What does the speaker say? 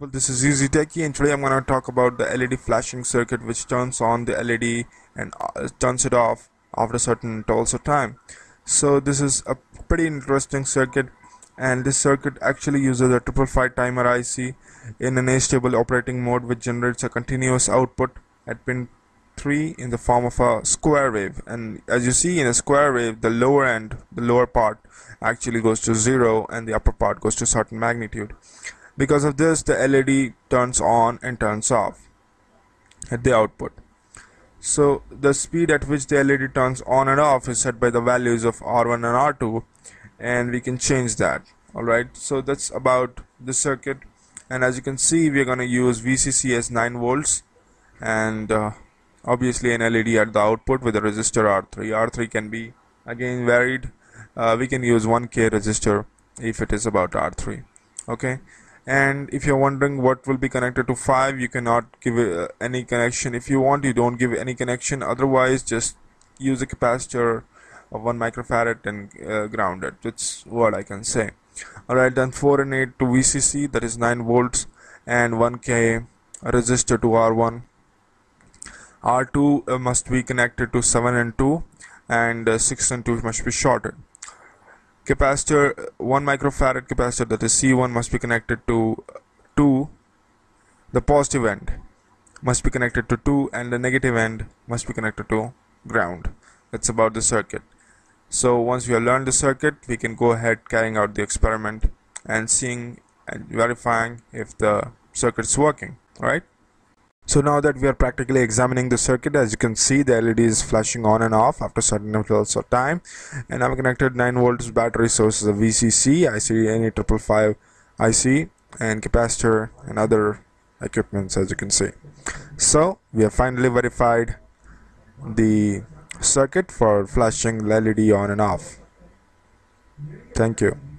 people this is Easy Techi and today I'm going to talk about the LED flashing circuit which turns on the LED and uh, turns it off after a certain of time. So this is a pretty interesting circuit and this circuit actually uses a triple five timer IC in an astable operating mode which generates a continuous output at pin 3 in the form of a square wave and as you see in a square wave the lower end the lower part actually goes to 0 and the upper part goes to certain magnitude because of this, the LED turns on and turns off at the output. So the speed at which the LED turns on and off is set by the values of R1 and R2 and we can change that. Alright, so that's about the circuit and as you can see we are going to use VCC as 9 volts and uh, obviously an LED at the output with a resistor R3. R3 can be again varied. Uh, we can use 1k resistor if it is about R3. Okay and if you're wondering what will be connected to 5 you cannot give uh, any connection if you want you don't give any connection otherwise just use a capacitor of 1 microfarad and uh, ground it that's what I can say alright then 4 and 8 to VCC that is 9 volts and 1k resistor to R1 R2 uh, must be connected to 7 and 2 and uh, 6 and 2 must be shorted. Capacitor 1 microfarad capacitor that is C1 must be connected to 2 the positive end must be connected to 2 and the negative end must be connected to ground. That's about the circuit. So once we have learned the circuit we can go ahead carrying out the experiment and seeing and verifying if the circuit is working right so now that we are practically examining the circuit, as you can see, the LED is flashing on and off after certain intervals of time. And I'm connected 9 volts battery source is a VCC, IC any triple five IC, and capacitor and other equipments as you can see. So we have finally verified the circuit for flashing LED on and off. Thank you.